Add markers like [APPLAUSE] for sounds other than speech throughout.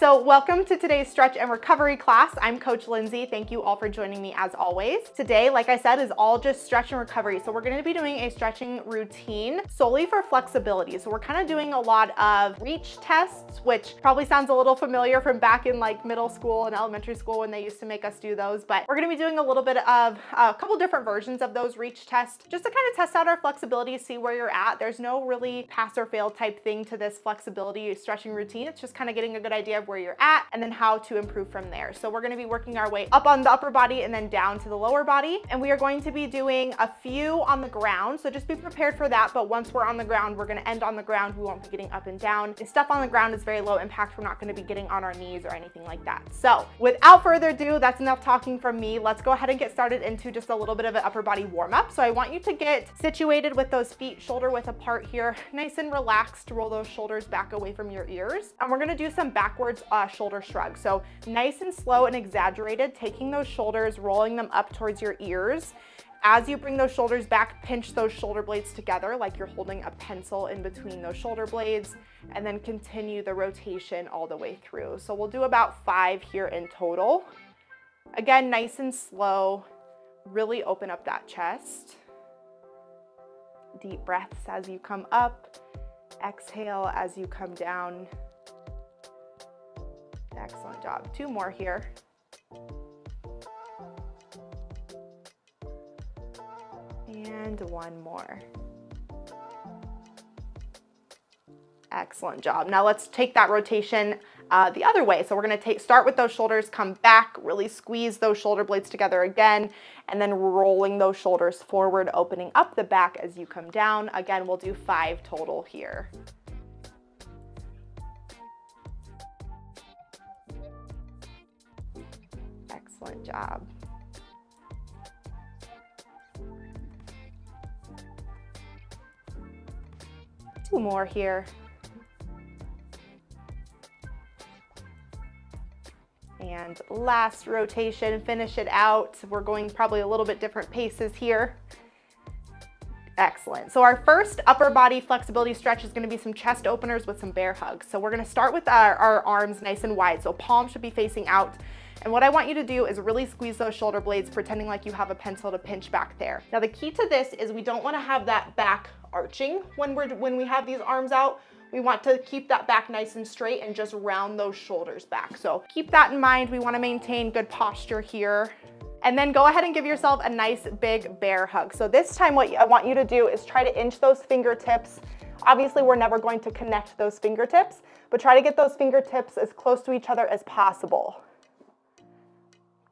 So welcome to today's stretch and recovery class. I'm Coach Lindsay. Thank you all for joining me as always. Today, like I said, is all just stretch and recovery. So we're gonna be doing a stretching routine solely for flexibility. So we're kind of doing a lot of reach tests, which probably sounds a little familiar from back in like middle school and elementary school when they used to make us do those. But we're gonna be doing a little bit of uh, a couple different versions of those reach tests just to kind of test out our flexibility, see where you're at. There's no really pass or fail type thing to this flexibility stretching routine. It's just kind of getting a good idea of where you're at and then how to improve from there. So we're gonna be working our way up on the upper body and then down to the lower body. And we are going to be doing a few on the ground. So just be prepared for that. But once we're on the ground, we're gonna end on the ground. We won't be getting up and down. And stuff on the ground is very low impact. We're not gonna be getting on our knees or anything like that. So without further ado, that's enough talking from me. Let's go ahead and get started into just a little bit of an upper body warm up. So I want you to get situated with those feet shoulder width apart here, [LAUGHS] nice and relaxed. Roll those shoulders back away from your ears. And we're gonna do some backwards uh, shoulder shrug. So nice and slow and exaggerated, taking those shoulders, rolling them up towards your ears. As you bring those shoulders back, pinch those shoulder blades together like you're holding a pencil in between those shoulder blades, and then continue the rotation all the way through. So we'll do about five here in total. Again, nice and slow, really open up that chest. Deep breaths as you come up, exhale as you come down. Excellent job. Two more here. And one more. Excellent job. Now let's take that rotation uh, the other way. So we're gonna take, start with those shoulders, come back, really squeeze those shoulder blades together again, and then rolling those shoulders forward, opening up the back as you come down. Again, we'll do five total here. Excellent job. Two more here. And last rotation, finish it out. We're going probably a little bit different paces here. Excellent. So our first upper body flexibility stretch is gonna be some chest openers with some bear hugs. So we're gonna start with our, our arms nice and wide. So palms should be facing out. And what I want you to do is really squeeze those shoulder blades, pretending like you have a pencil to pinch back there. Now the key to this is we don't wanna have that back arching when, we're, when we have these arms out. We want to keep that back nice and straight and just round those shoulders back. So keep that in mind. We wanna maintain good posture here. And then go ahead and give yourself a nice big bear hug. So this time what I want you to do is try to inch those fingertips. Obviously we're never going to connect those fingertips, but try to get those fingertips as close to each other as possible.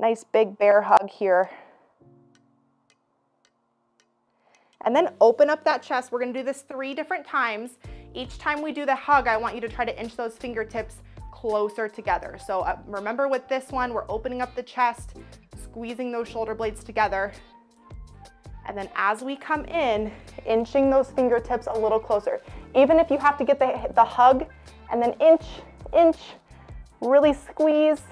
Nice big bear hug here. And then open up that chest. We're gonna do this three different times. Each time we do the hug, I want you to try to inch those fingertips closer together. So uh, remember with this one, we're opening up the chest, squeezing those shoulder blades together. And then as we come in, inching those fingertips a little closer. Even if you have to get the, the hug and then inch, inch, really squeeze,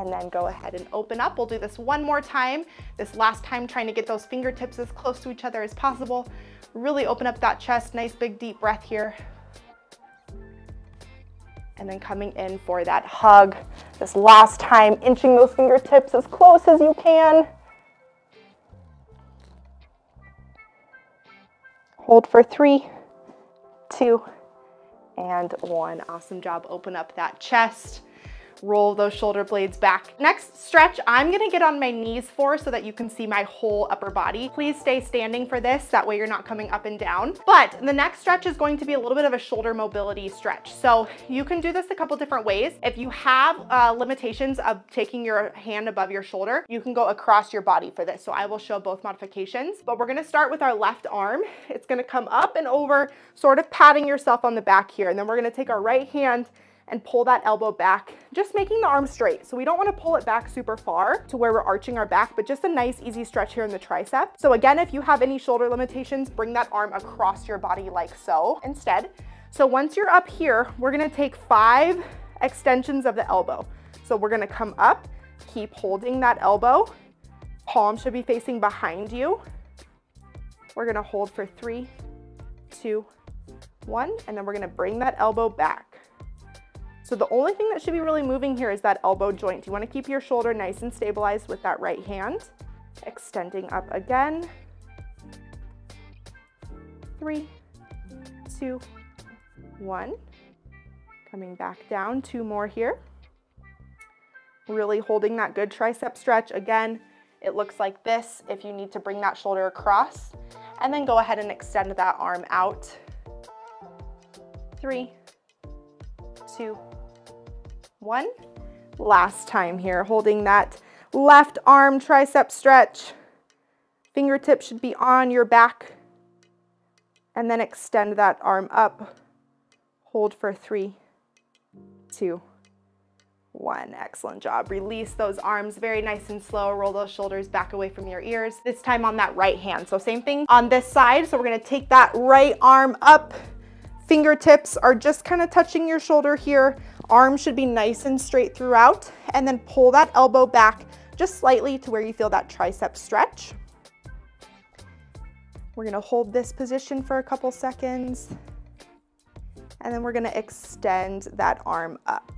and then go ahead and open up. We'll do this one more time. This last time trying to get those fingertips as close to each other as possible. Really open up that chest, nice big deep breath here. And then coming in for that hug. This last time, inching those fingertips as close as you can. Hold for three, two, and one. Awesome job. Open up that chest roll those shoulder blades back. Next stretch, I'm gonna get on my knees for so that you can see my whole upper body. Please stay standing for this, that way you're not coming up and down. But the next stretch is going to be a little bit of a shoulder mobility stretch. So you can do this a couple different ways. If you have uh, limitations of taking your hand above your shoulder, you can go across your body for this. So I will show both modifications, but we're gonna start with our left arm. It's gonna come up and over, sort of patting yourself on the back here. And then we're gonna take our right hand and pull that elbow back, just making the arm straight. So we don't wanna pull it back super far to where we're arching our back, but just a nice easy stretch here in the tricep. So again, if you have any shoulder limitations, bring that arm across your body like so instead. So once you're up here, we're gonna take five extensions of the elbow. So we're gonna come up, keep holding that elbow. Palm should be facing behind you. We're gonna hold for three, two, one, and then we're gonna bring that elbow back. So the only thing that should be really moving here is that elbow joint. You wanna keep your shoulder nice and stabilized with that right hand. Extending up again. Three, two, one. Coming back down, two more here. Really holding that good tricep stretch. Again, it looks like this if you need to bring that shoulder across. And then go ahead and extend that arm out. Three, two, one. Last time here, holding that left arm tricep stretch. Fingertips should be on your back. And then extend that arm up. Hold for three, two, one. Excellent job. Release those arms very nice and slow. Roll those shoulders back away from your ears. This time on that right hand. So same thing on this side. So we're gonna take that right arm up. Fingertips are just kind of touching your shoulder here. Arm should be nice and straight throughout. And then pull that elbow back just slightly to where you feel that tricep stretch. We're gonna hold this position for a couple seconds. And then we're gonna extend that arm up.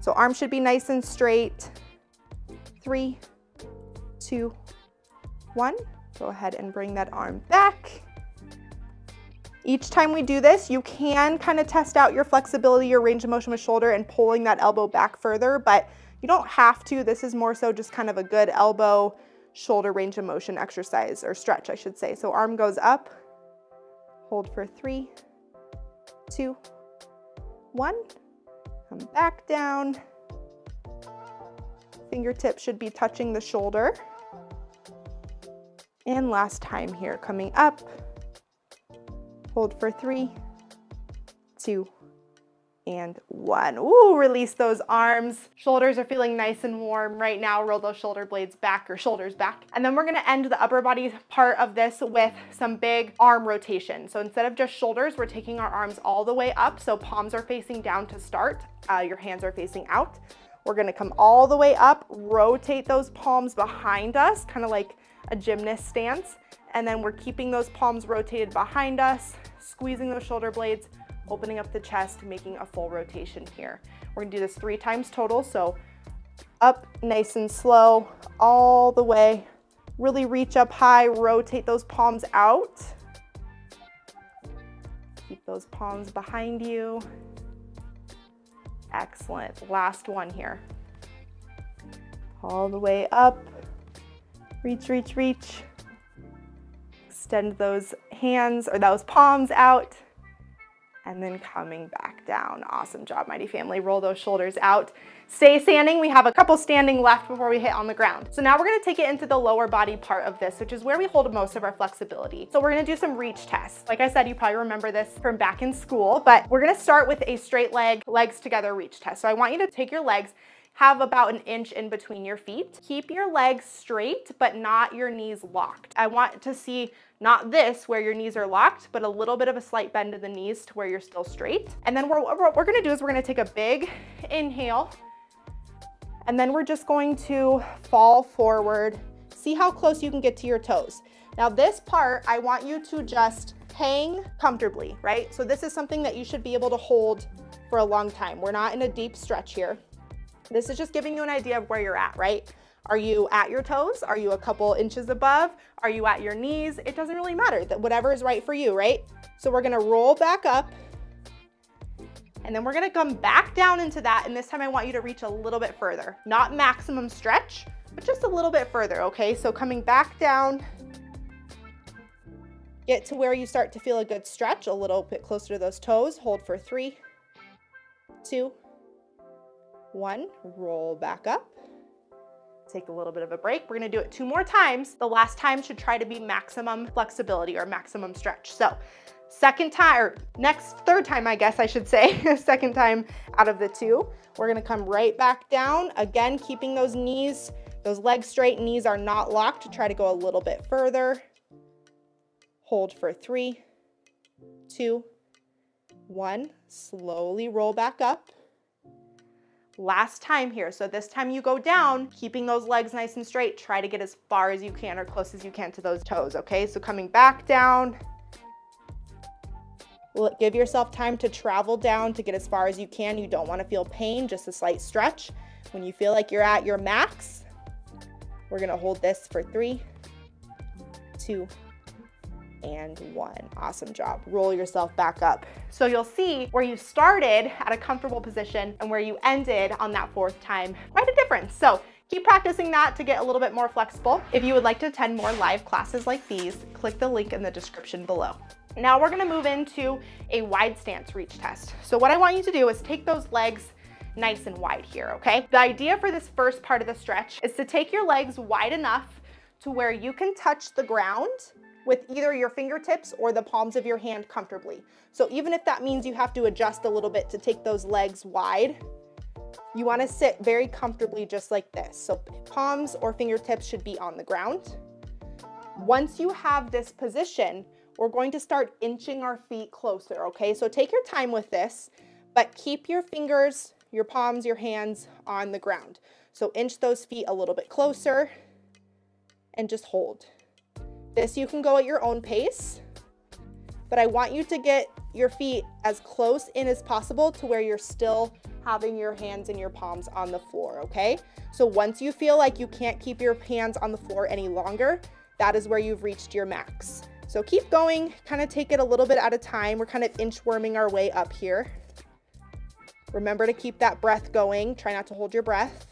So arm should be nice and straight. Three, two, one. Go ahead and bring that arm back. Each time we do this, you can kind of test out your flexibility, your range of motion with shoulder and pulling that elbow back further, but you don't have to. This is more so just kind of a good elbow shoulder range of motion exercise or stretch, I should say. So arm goes up, hold for three, two, one. Come back down. Fingertips should be touching the shoulder. And last time here, coming up. Hold for three, two, and one. Ooh, release those arms. Shoulders are feeling nice and warm right now. Roll those shoulder blades back or shoulders back. And then we're gonna end the upper body part of this with some big arm rotation. So instead of just shoulders, we're taking our arms all the way up. So palms are facing down to start. Uh, your hands are facing out. We're gonna come all the way up, rotate those palms behind us, kind of like a gymnast stance. And then we're keeping those palms rotated behind us, squeezing those shoulder blades, opening up the chest, making a full rotation here. We're gonna do this three times total. So up nice and slow, all the way. Really reach up high, rotate those palms out. Keep those palms behind you. Excellent, last one here. All the way up, reach, reach, reach. Extend those hands or those palms out and then coming back down. Awesome job, Mighty Family. Roll those shoulders out. Stay standing. We have a couple standing left before we hit on the ground. So now we're gonna take it into the lower body part of this, which is where we hold most of our flexibility. So we're gonna do some reach tests. Like I said, you probably remember this from back in school, but we're gonna start with a straight leg, legs together reach test. So I want you to take your legs have about an inch in between your feet. Keep your legs straight, but not your knees locked. I want to see not this where your knees are locked, but a little bit of a slight bend in the knees to where you're still straight. And then we're, what we're gonna do is we're gonna take a big inhale, and then we're just going to fall forward. See how close you can get to your toes. Now this part, I want you to just hang comfortably, right? So this is something that you should be able to hold for a long time. We're not in a deep stretch here. This is just giving you an idea of where you're at, right? Are you at your toes? Are you a couple inches above? Are you at your knees? It doesn't really matter, that whatever is right for you, right? So we're gonna roll back up and then we're gonna come back down into that. And this time I want you to reach a little bit further, not maximum stretch, but just a little bit further, okay? So coming back down, get to where you start to feel a good stretch, a little bit closer to those toes. Hold for three, two, one, roll back up. Take a little bit of a break. We're gonna do it two more times. The last time should try to be maximum flexibility or maximum stretch. So second time, or next, third time, I guess I should say, [LAUGHS] second time out of the two, we're gonna come right back down. Again, keeping those knees, those legs straight, knees are not locked try to go a little bit further. Hold for three, two, one. Slowly roll back up. Last time here. So this time you go down, hmm. keeping those legs nice and straight. Try to get as far as you can or close as you can to those toes, okay? So coming back down. Give yourself time to travel down to get as far as you can. You don't want to feel pain, just a slight stretch. When you feel like you're at your max, we're going to hold this for three, two, and one. Awesome job. Roll yourself back up. So you'll see where you started at a comfortable position and where you ended on that fourth time, quite a difference. So keep practicing that to get a little bit more flexible. If you would like to attend more live classes like these, click the link in the description below. Now we're gonna move into a wide stance reach test. So what I want you to do is take those legs nice and wide here, okay? The idea for this first part of the stretch is to take your legs wide enough to where you can touch the ground with either your fingertips or the palms of your hand comfortably. So even if that means you have to adjust a little bit to take those legs wide, you wanna sit very comfortably just like this. So palms or fingertips should be on the ground. Once you have this position, we're going to start inching our feet closer, okay? So take your time with this, but keep your fingers, your palms, your hands on the ground. So inch those feet a little bit closer and just hold. This you can go at your own pace, but I want you to get your feet as close in as possible to where you're still having your hands and your palms on the floor, okay? So once you feel like you can't keep your hands on the floor any longer, that is where you've reached your max. So keep going, kind of take it a little bit at a time. We're kind of inchworming our way up here. Remember to keep that breath going. Try not to hold your breath.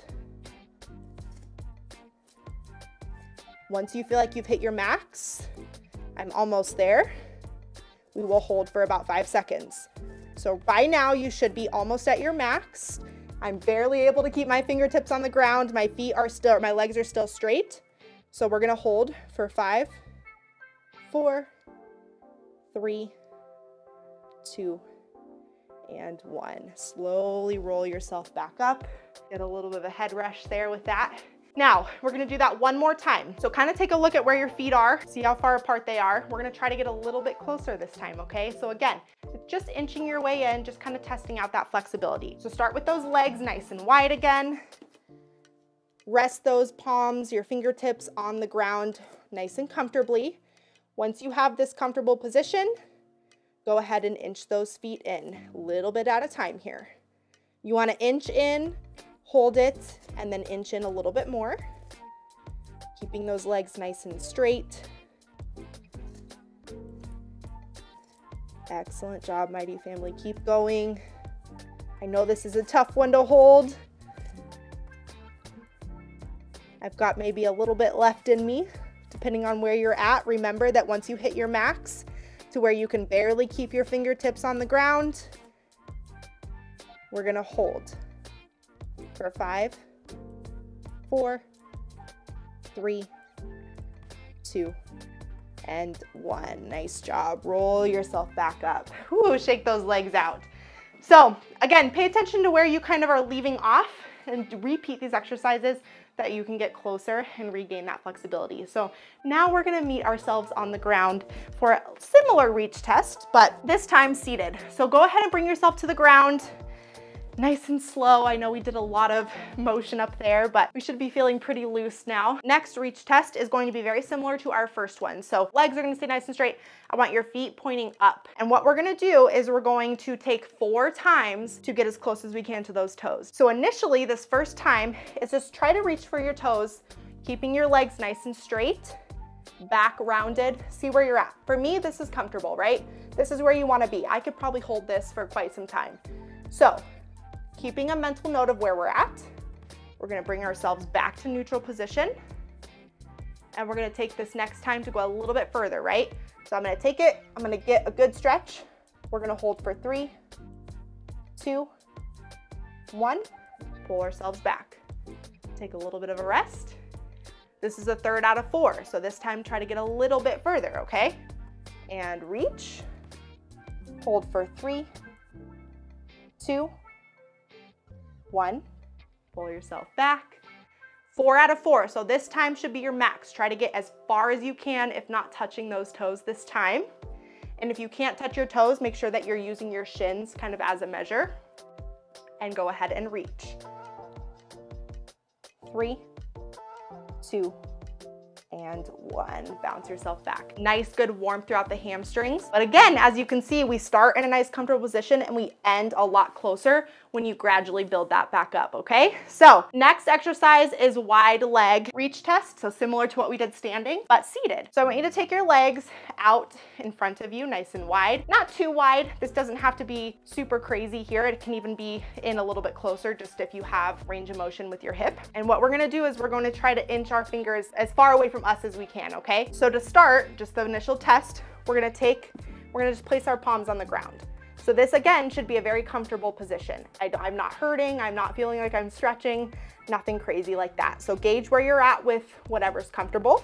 Once you feel like you've hit your max, I'm almost there, we will hold for about five seconds. So by now you should be almost at your max. I'm barely able to keep my fingertips on the ground. My feet are still, my legs are still straight. So we're gonna hold for five, four, three, two, and one. Slowly roll yourself back up. Get a little bit of a head rush there with that. Now, we're gonna do that one more time. So kind of take a look at where your feet are, see how far apart they are. We're gonna try to get a little bit closer this time, okay? So again, just inching your way in, just kind of testing out that flexibility. So start with those legs nice and wide again. Rest those palms, your fingertips on the ground nice and comfortably. Once you have this comfortable position, go ahead and inch those feet in, a little bit at a time here. You wanna inch in hold it, and then inch in a little bit more. Keeping those legs nice and straight. Excellent job, Mighty Family. Keep going. I know this is a tough one to hold. I've got maybe a little bit left in me, depending on where you're at. Remember that once you hit your max to where you can barely keep your fingertips on the ground, we're gonna hold for five, four, three, two, and one. Nice job. Roll yourself back up. Ooh, shake those legs out. So again, pay attention to where you kind of are leaving off and repeat these exercises that you can get closer and regain that flexibility. So now we're gonna meet ourselves on the ground for a similar reach test, but this time seated. So go ahead and bring yourself to the ground nice and slow. I know we did a lot of motion up there, but we should be feeling pretty loose now. Next reach test is going to be very similar to our first one. So legs are gonna stay nice and straight. I want your feet pointing up. And what we're gonna do is we're going to take four times to get as close as we can to those toes. So initially, this first time is just try to reach for your toes, keeping your legs nice and straight, back rounded, see where you're at. For me, this is comfortable, right? This is where you wanna be. I could probably hold this for quite some time. So Keeping a mental note of where we're at, we're gonna bring ourselves back to neutral position. And we're gonna take this next time to go a little bit further, right? So I'm gonna take it, I'm gonna get a good stretch. We're gonna hold for three, two, one, pull ourselves back. Take a little bit of a rest. This is a third out of four, so this time try to get a little bit further, okay? And reach, hold for three, two, one, pull yourself back. Four out of four, so this time should be your max. Try to get as far as you can, if not touching those toes this time. And if you can't touch your toes, make sure that you're using your shins kind of as a measure. And go ahead and reach. Three, two, and one. Bounce yourself back. Nice, good warmth throughout the hamstrings. But again, as you can see, we start in a nice comfortable position and we end a lot closer when you gradually build that back up, okay? So next exercise is wide leg reach test. So similar to what we did standing, but seated. So I want you to take your legs out in front of you, nice and wide. Not too wide. This doesn't have to be super crazy here. It can even be in a little bit closer just if you have range of motion with your hip. And what we're gonna do is we're to try to inch our fingers as far away from us as we can, okay? So to start, just the initial test, we're gonna take, we're gonna just place our palms on the ground. So this again should be a very comfortable position. I, am not hurting, I'm not feeling like I'm stretching, nothing crazy like that. So gauge where you're at with whatever's comfortable.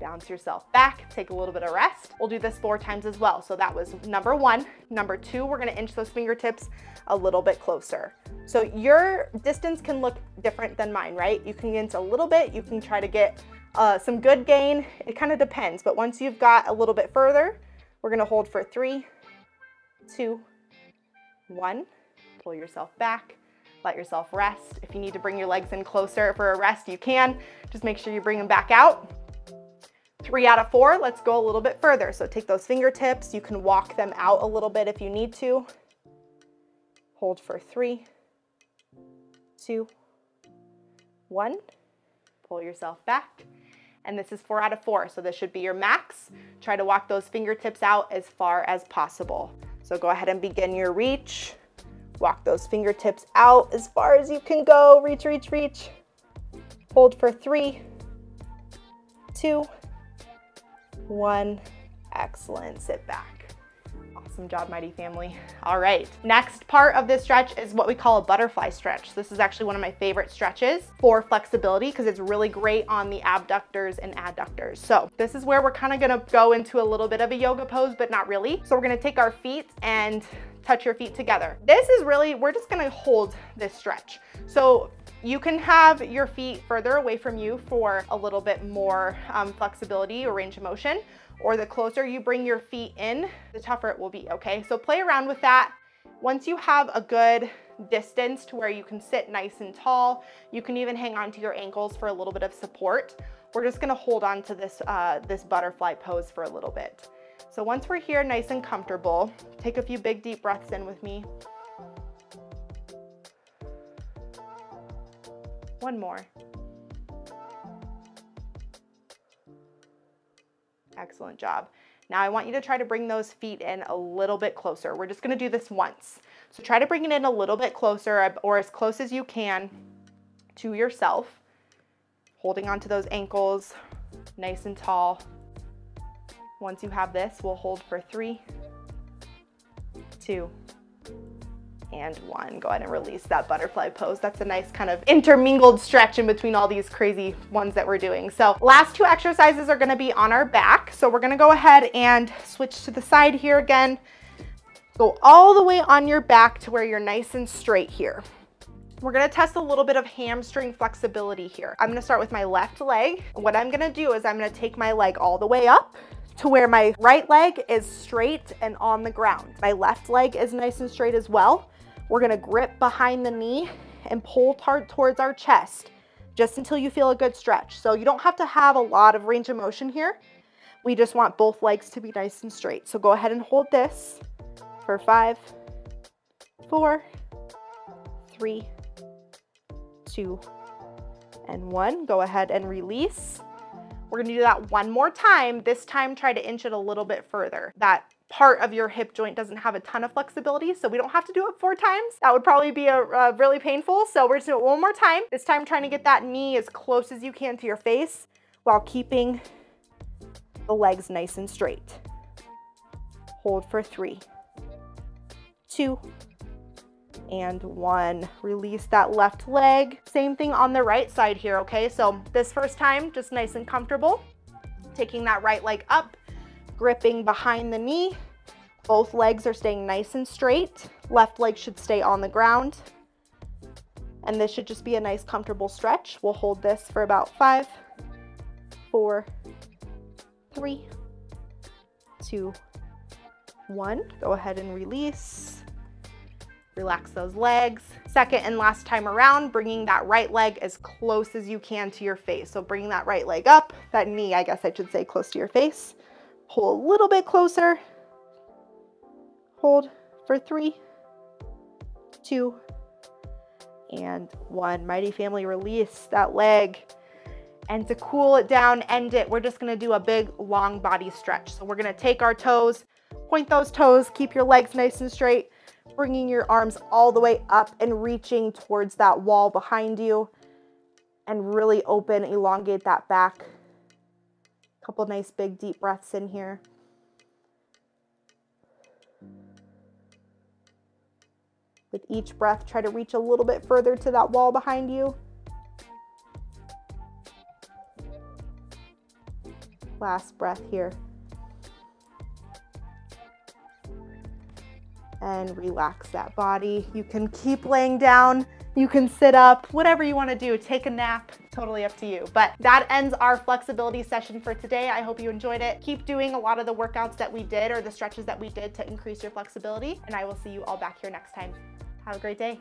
Bounce yourself back, take a little bit of rest. We'll do this four times as well. So that was number one. Number two, we're gonna inch those fingertips a little bit closer. So your distance can look different than mine, right? You can inch a little bit, you can try to get uh, some good gain. It kind of depends, but once you've got a little bit further, we're gonna hold for three, two, one. Pull yourself back, let yourself rest. If you need to bring your legs in closer for a rest, you can. Just make sure you bring them back out. Three out of four, let's go a little bit further. So take those fingertips, you can walk them out a little bit if you need to. Hold for three, two, one. Pull yourself back. And this is four out of four, so this should be your max. Try to walk those fingertips out as far as possible. So go ahead and begin your reach. Walk those fingertips out as far as you can go. Reach, reach, reach. Hold for three, two, one. Excellent, sit back. Awesome job, Mighty Family. All right, next part of this stretch is what we call a butterfly stretch. This is actually one of my favorite stretches for flexibility because it's really great on the abductors and adductors. So this is where we're kind of gonna go into a little bit of a yoga pose, but not really. So we're gonna take our feet and touch your feet together. This is really, we're just gonna hold this stretch. So you can have your feet further away from you for a little bit more um, flexibility or range of motion, or the closer you bring your feet in, the tougher it will be, okay? So play around with that. Once you have a good distance to where you can sit nice and tall, you can even hang on to your ankles for a little bit of support. We're just gonna hold on to this, uh, this butterfly pose for a little bit. So once we're here nice and comfortable, take a few big deep breaths in with me. One more. Excellent job. Now I want you to try to bring those feet in a little bit closer. We're just gonna do this once. So try to bring it in a little bit closer or as close as you can to yourself. Holding onto those ankles, nice and tall. Once you have this, we'll hold for three, two, and one. Go ahead and release that butterfly pose. That's a nice kind of intermingled stretch in between all these crazy ones that we're doing. So last two exercises are gonna be on our back. So we're gonna go ahead and switch to the side here again. Go all the way on your back to where you're nice and straight here. We're gonna test a little bit of hamstring flexibility here. I'm gonna start with my left leg. What I'm gonna do is I'm gonna take my leg all the way up to where my right leg is straight and on the ground. My left leg is nice and straight as well. We're gonna grip behind the knee and pull hard towards our chest just until you feel a good stretch. So you don't have to have a lot of range of motion here. We just want both legs to be nice and straight. So go ahead and hold this for five, four, three, two, and one. Go ahead and release. We're gonna do that one more time. This time, try to inch it a little bit further. That part of your hip joint doesn't have a ton of flexibility, so we don't have to do it four times. That would probably be a, a really painful, so we're just doing it one more time. This time trying to get that knee as close as you can to your face while keeping the legs nice and straight. Hold for three, two, and one. Release that left leg. Same thing on the right side here, okay? So this first time, just nice and comfortable. Taking that right leg up, gripping behind the knee. Both legs are staying nice and straight. Left leg should stay on the ground. And this should just be a nice comfortable stretch. We'll hold this for about five, four, three, two, one. Go ahead and release. Relax those legs. Second and last time around, bringing that right leg as close as you can to your face. So bringing that right leg up, that knee, I guess I should say, close to your face. Pull a little bit closer. Hold for three, two, and one. Mighty family, release that leg. And to cool it down, end it, we're just gonna do a big long body stretch. So we're gonna take our toes, point those toes, keep your legs nice and straight, bringing your arms all the way up and reaching towards that wall behind you and really open, elongate that back. A couple nice big deep breaths in here. With each breath, try to reach a little bit further to that wall behind you. Last breath here. And relax that body. You can keep laying down you can sit up, whatever you wanna do, take a nap, totally up to you. But that ends our flexibility session for today. I hope you enjoyed it. Keep doing a lot of the workouts that we did or the stretches that we did to increase your flexibility. And I will see you all back here next time. Have a great day.